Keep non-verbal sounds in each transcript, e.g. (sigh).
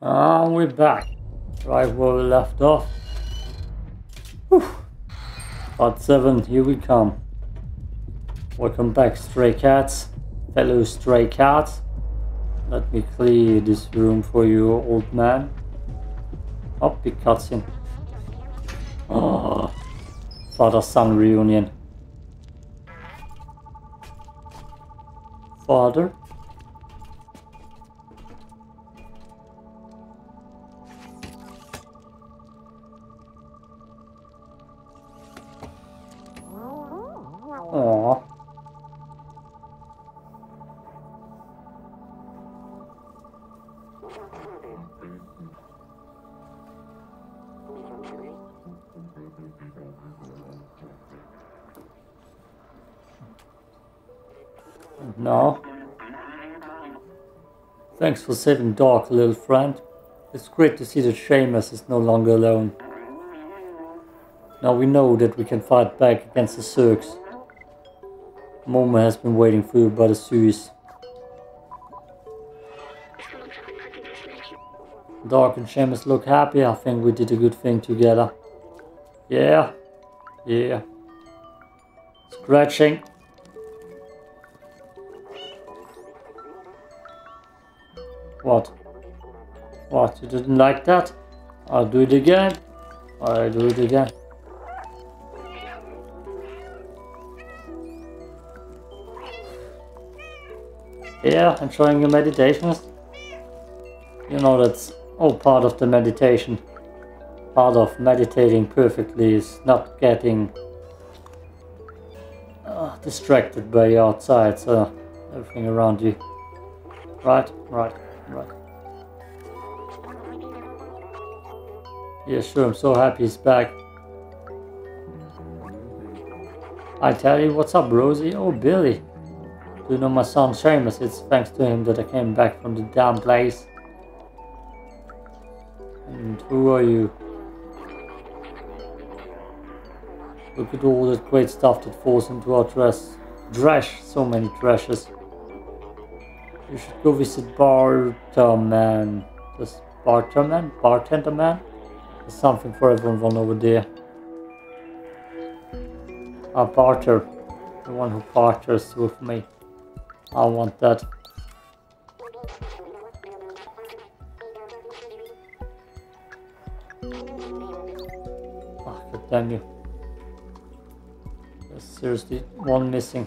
And we're back. Right where we left off. Part 7, here we come. Welcome back, stray cats. Fellow stray cats. Let me clear this room for you, old man. Up, big cutscene. Oh, ah, father-son reunion. Father? No. Thanks for saving Doc, little friend. It's great to see that Seamus is no longer alone. Now we know that we can fight back against the Zurks. Momo has been waiting for you by the Suez. Doc and Seamus look happy. I think we did a good thing together. Yeah. Yeah. Scratching. What? What? You didn't like that? I'll do it again. I'll do it again. Yeah, enjoying your meditations? You know that's all part of the meditation. Part of meditating perfectly is not getting uh, distracted by outside, so everything around you. Right, right, right. Yeah, sure, I'm so happy he's back. I tell you, what's up, Rosie? Oh, Billy. Do you know my son Seamus? It's thanks to him that I came back from the damn place. And who are you? Look at all that great stuff that falls into our dress. Trash, so many trashes. You should go visit Barterman. This Barterman? Bartender man? There's something for everyone over there. A barter. The one who barters with me. I want that. Ah, god damn you. There's seriously one missing.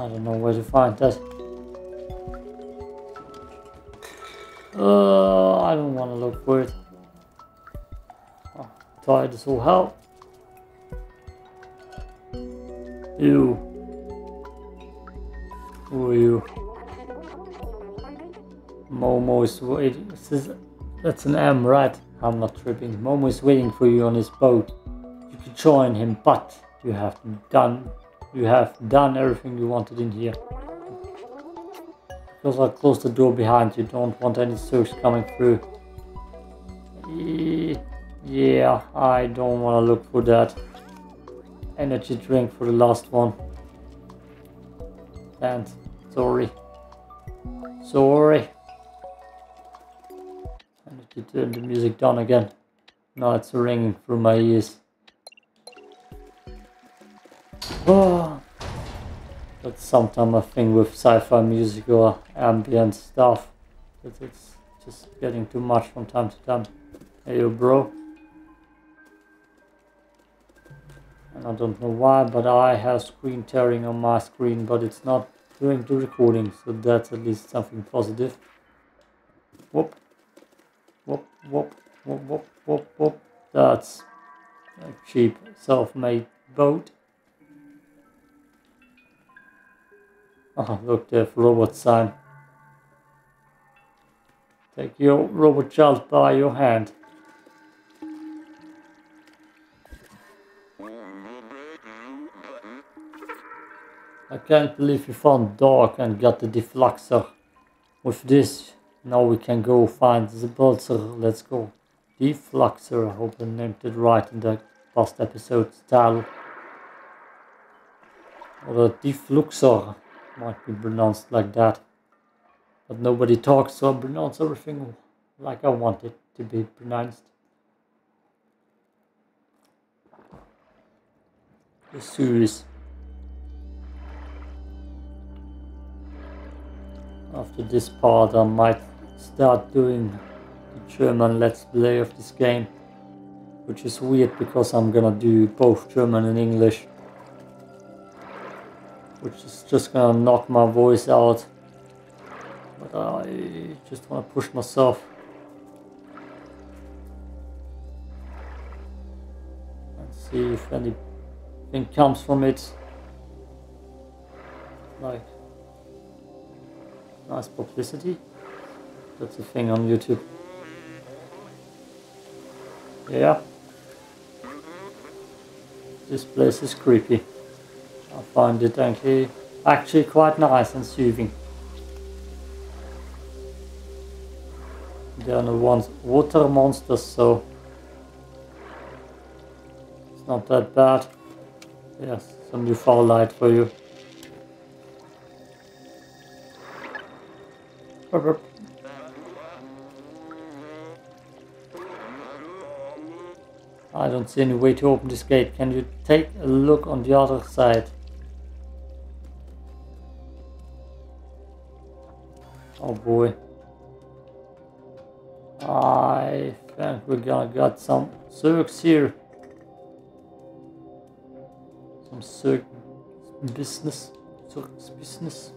I don't know where to find that. Uh, I don't want to look for it. Oh, tired as all hell. You. Who are you? Momo is waiting. That's an M, right? I'm not tripping. Momo is waiting for you on his boat. You can join him, but you have to be done you have done everything you wanted in here. Because I closed the door behind you. Don't want any Zurks coming through. Yeah, I don't want to look for that energy drink for the last one. And sorry. Sorry. I need to turn the music down again. Now it's ringing through my ears. Oh, that's sometimes a thing with sci-fi music or ambient stuff. That it's just getting too much from time to time. Hey yo bro. and I don't know why but I have screen tearing on my screen but it's not doing the recording so that's at least something positive whoop whoop whoop whoop whoop whoop whoop that's a cheap self-made boat oh look there's robot sign take your robot child by your hand I can't believe we found Doc and got the defluxor. With this, now we can go find the Pulsar. Let's go. Defluxor, I hope I named it right in the past episode's title. Or the Defluxor, might be pronounced like that. But nobody talks, so I pronounce everything like I want it to be pronounced. The series. After this part I might start doing the German Let's Play of this game. Which is weird because I'm gonna do both German and English. Which is just gonna knock my voice out. But I just wanna push myself. And see if anything comes from it. Like nice publicity. That's a thing on YouTube. Yeah. This place is creepy. I find it actually, actually quite nice and soothing. There are no water monsters, so it's not that bad. Yes, some new foul light for you. I don't see any way to open this gate. Can you take a look on the other side? Oh boy. I think we're gonna get some circs here. Some circ business. Circus business.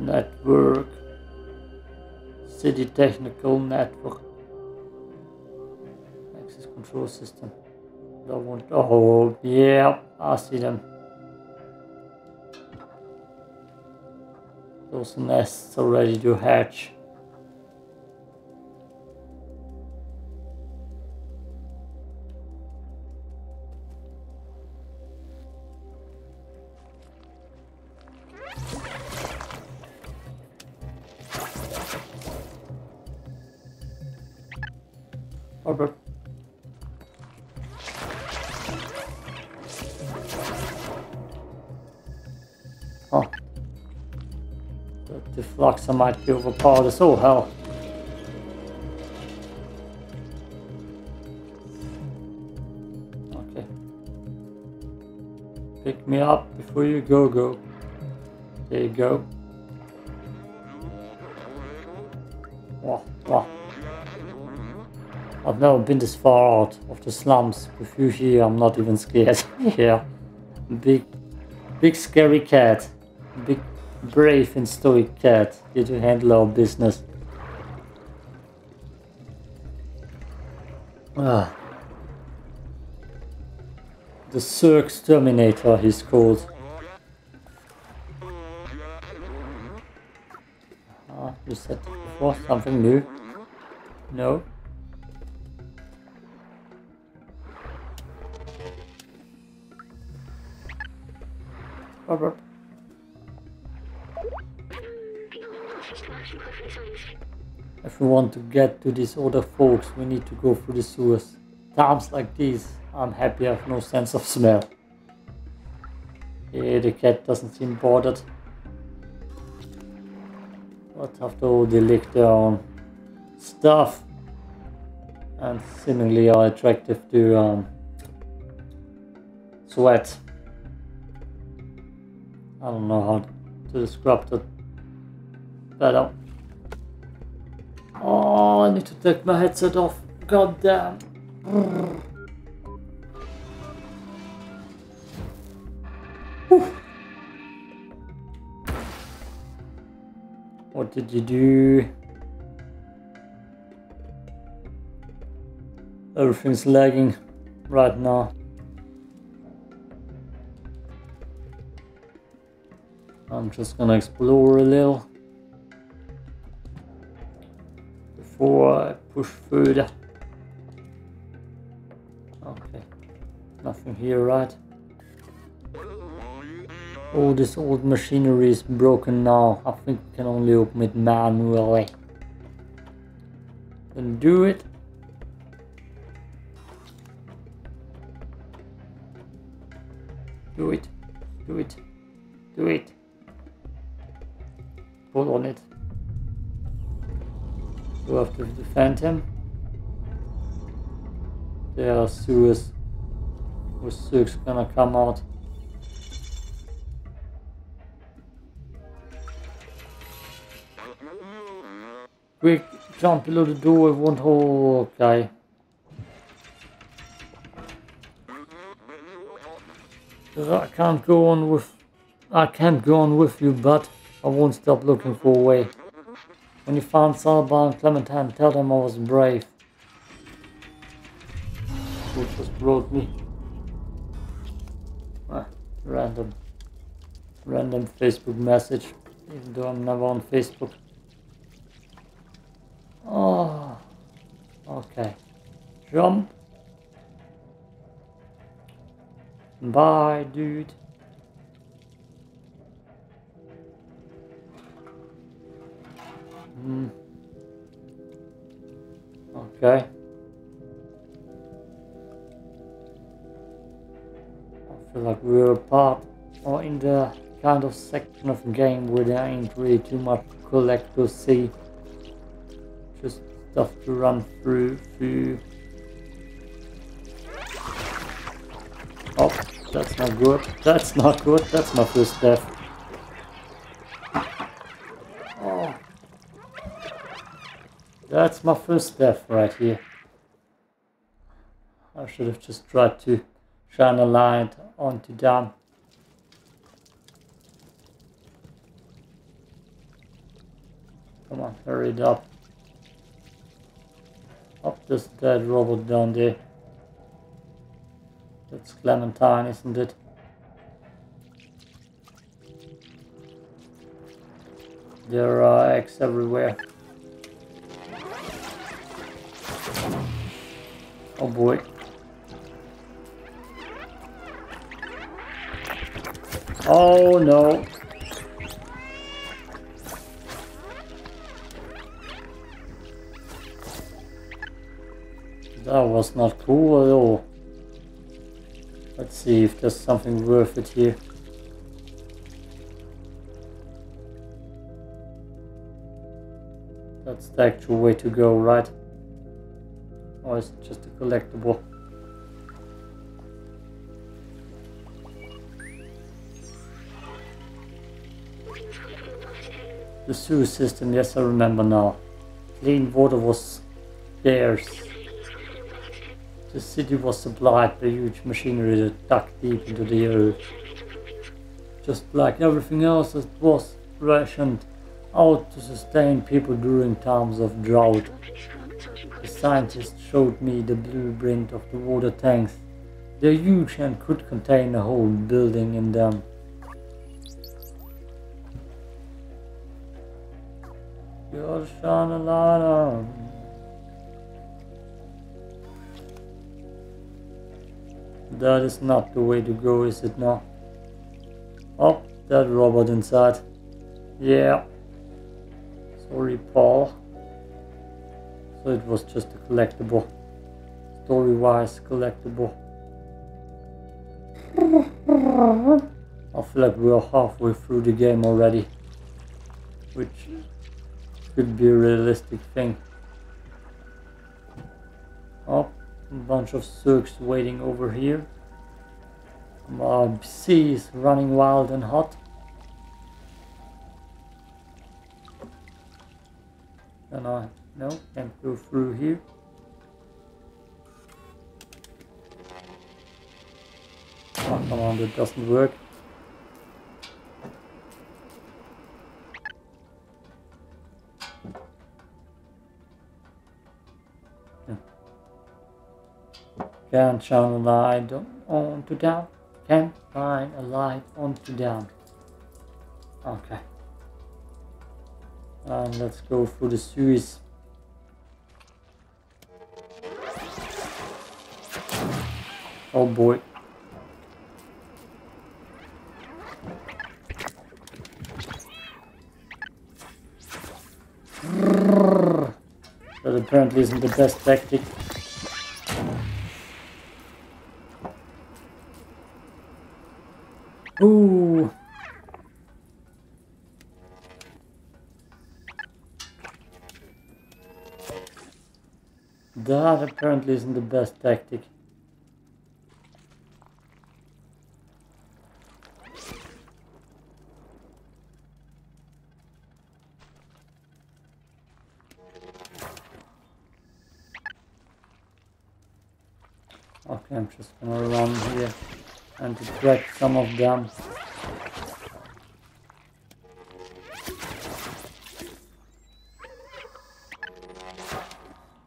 Network. City Technical Network. Access control system. Don't want. Oh, yeah, I see them. Those nests are ready to hatch. Robert. The, er the Fluxer might be overpowered as all hell. Okay. Pick me up before you go, go. There you go. Wah. I've never been this far out of the slums. With you here, I'm not even scared. (laughs) yeah. Big, big scary cat. Big, brave and stoic cat. Here to handle our business. Ah. The Cirque Terminator, he's called. Ah, you said before something new? No? Robert. If we want to get to these other folks, we need to go through the sewers. Times like these, I'm happy I have no sense of smell. Yeah, the cat doesn't seem bothered. But after all, they lick their own stuff and seemingly are attractive to um, sweat. I don't know how to describe that better. Oh, I need to take my headset off. God damn. What did you do? Everything's lagging right now. I'm just gonna explore a little push further. Okay, nothing here, right? All this old machinery is broken now. I think we can only open it manually. Then do it. Do it. Do it. Do it. Pull on it. You have to defend him. There. Whose Zurk's gonna come out. Quick, jump below the door, it won't hold. Okay. I can't go on with... I can't go on with you, but I won't stop looking for a way. When you found Salba and Clementine, tell them I was brave. Who just wrote me? Ah, random. Random Facebook message. Even though I'm never on Facebook. Oh. Okay. Jump. Bye, dude. Hmm. Okay. I feel like we're apart or in the kind of section of the game where there ain't really too much to collect or see. Just stuff to run through, through. Oh, that's not good. That's not good. That's my first death. That's my first death right here. I should have just tried to shine a light onto them. Come on, hurry it up. Up this dead robot down there. That's Clementine, isn't it? There are eggs everywhere. Oh boy. Oh no. That was not cool at all. Let's see if there's something worth it here. That's the actual way to go, right? Or it's just a collectible? The sewer system, yes I remember now. Clean water was scarce. The city was supplied by huge machinery that dug deep into the earth. Just like everything else it was rationed out to sustain people during times of drought. The scientist showed me the blueprint of the water tanks. They're huge and could contain a whole building in them. Gotta shine a. That is not the way to go, is it not? Oh, that robot inside. Yeah. Sorry, Paul. So it was just a collectible. Story-wise collectible. I feel like we're halfway through the game already. Which could be a realistic thing. Oh, a bunch of Zurks waiting over here. My sea is running wild and hot. And I no, can't go through here. Oh, come on, that doesn't work. Can't shine a light on to down. Can't find a light onto down. Okay. And let's go through the sewers. Oh boy. That apparently isn't the best tactic. Ooh. That apparently isn't the best tactic. Okay, I'm just gonna run here and distract some of them.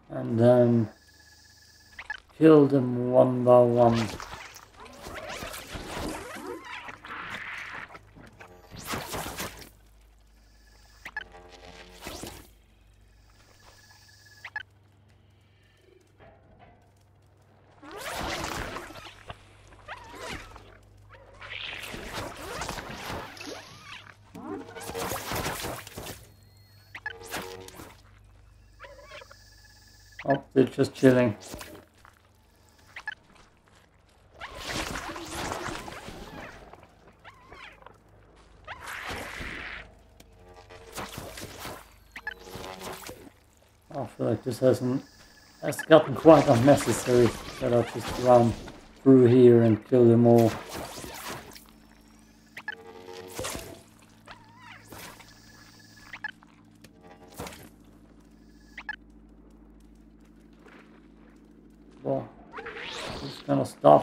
And then kill them one by one. Just chilling. I feel like this hasn't has gotten quite unnecessary that I just run through here and kill them all.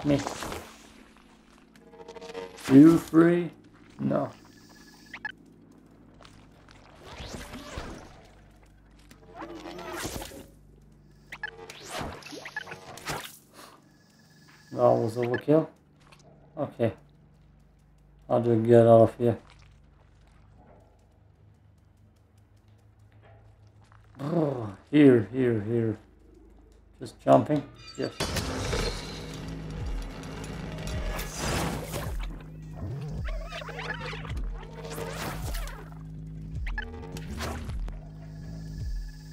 Me? You free? No. That was overkill. Okay. How do we get out of here? Oh, (sighs) here, here, here. Just jumping? Yes.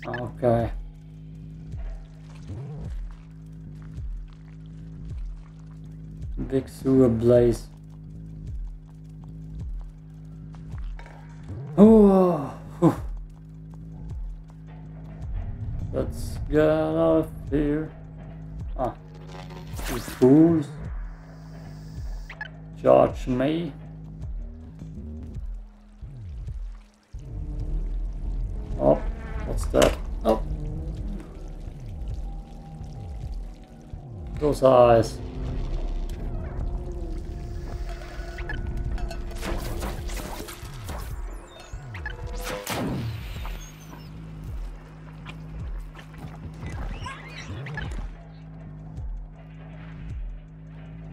Okay. Big sewer blaze. Oh, let's get out of here. Ah, you fools. Charge me. That? Oh. Those eyes.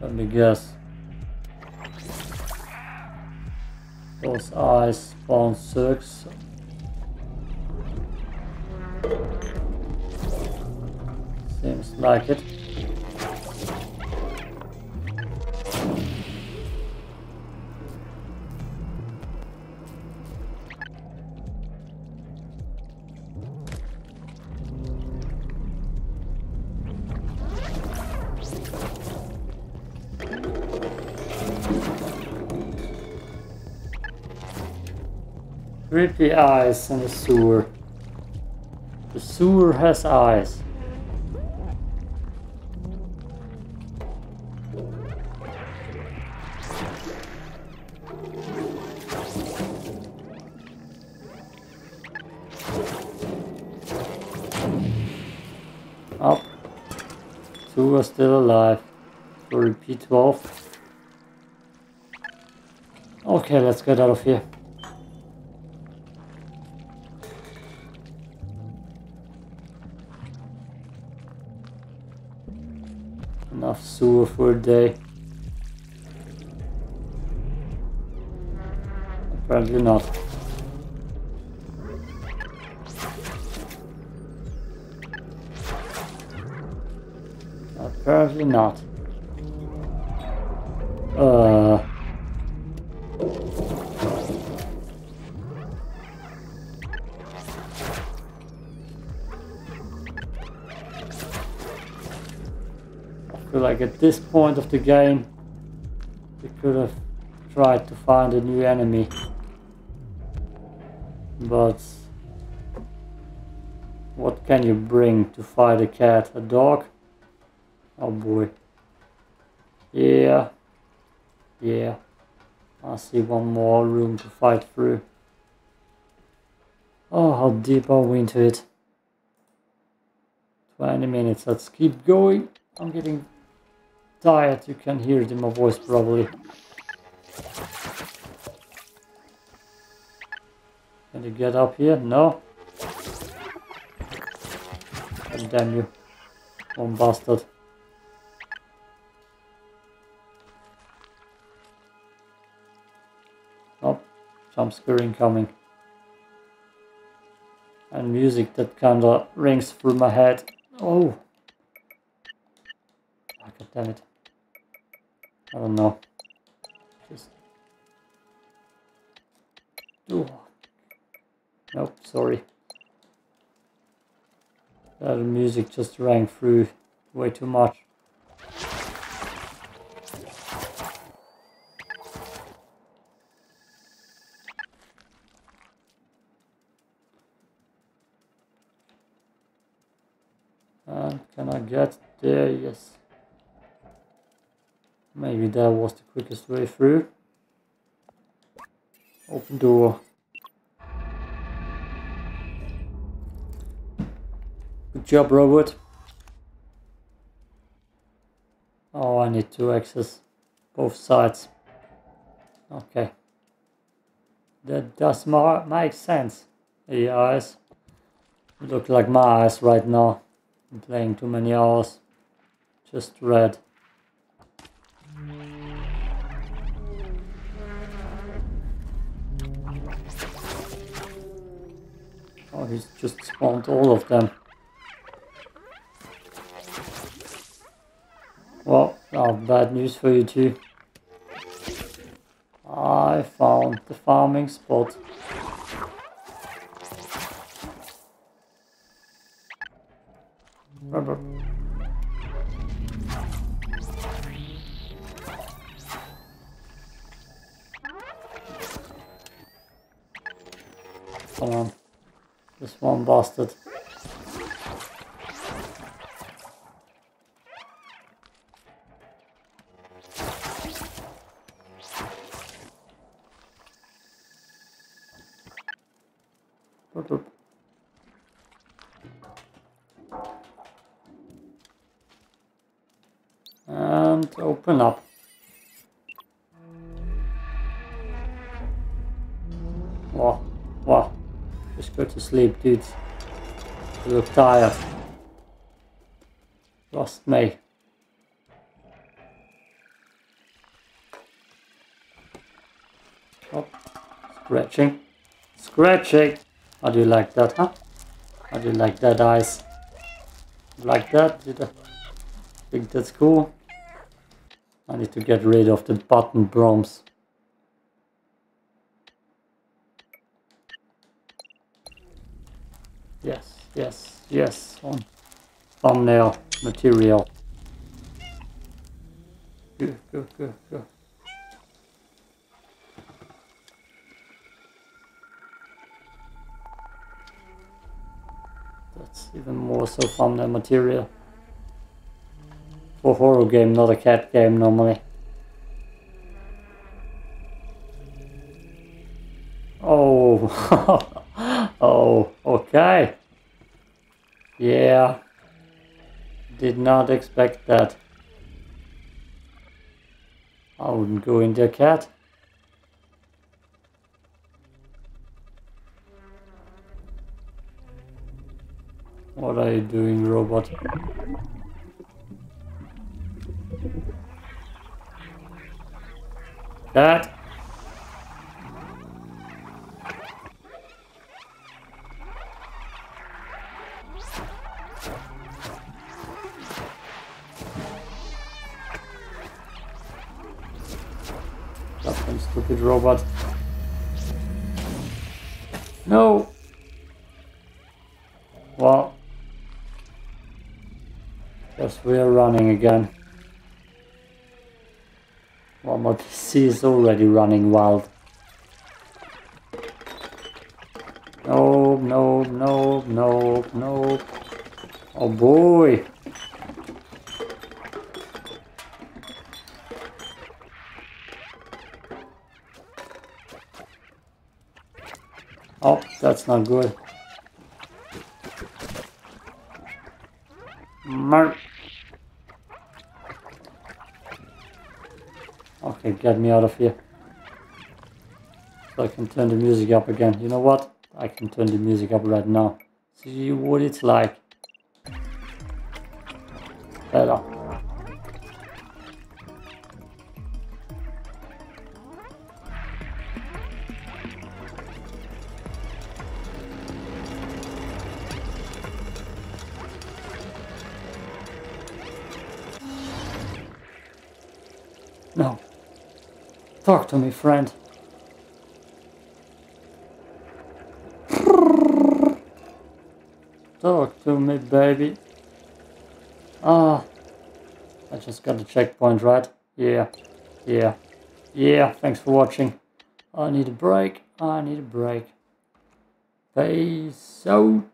Let me guess. Those eyes spawn six. Like it. Creepy eyes in the sewer. The sewer has eyes. Up. are still alive. So repeat 12. Okay, let's get out of here. A day. Apparently not. Apparently not. Uh. Feel like at this point of the game, we could have tried to find a new enemy. But what can you bring to fight a cat? A dog? Oh boy. Yeah. Yeah. I see one more room to fight through. Oh, how deep are we into it? 20 minutes, let's keep going. I'm getting tired, you can hear it in my voice probably. Can you get up here? No? God damn you. One bastard. Oh, jump scare incoming. And music that kinda rings through my head. Oh! Ah, oh God damn it. I don't know. Just... Oh. Nope, sorry. That music just rang through way too much. And can I get there? Yes. Maybe that was the quickest way through. Open door. Good job, robot. Oh, I need to access both sides. Okay. That does make sense. The eyes look like my eyes right now. I'm playing too many hours. Just red. Oh, he's just spawned all of them. Well, bad news for you too. I found the farming spot. Rubber. Come on. This one bastard. And open up. Just go to sleep, dudes. You look tired. Trust me. Oh, scratching. Scratching! How do you like that, huh? How do you like that, eyes? Like that? Did I think that's cool? I need to get rid of the button prompts. Yes, yes, yes, on thumbnail material. Go, go, go, go. That's even more so thumbnail material. For horror game, not a cat game normally. Oh, (laughs) oh, okay. Yeah, did not expect that. I wouldn't go into a cat. What are you doing, robot? That. Stupid robot. No. Well. Guess we are running again. Well, my PC is already running wild. No, no, no, no, no. Oh boy. Oh, that's not good. Okay, get me out of here. So I can turn the music up again. You know what? I can turn the music up right now. See what it's like. Better. Talk to me, friend. (laughs) Talk to me, baby. Ah. I just got the checkpoint, right? Yeah. Yeah. Yeah, thanks for watching. I need a break. I need a break. Peace out.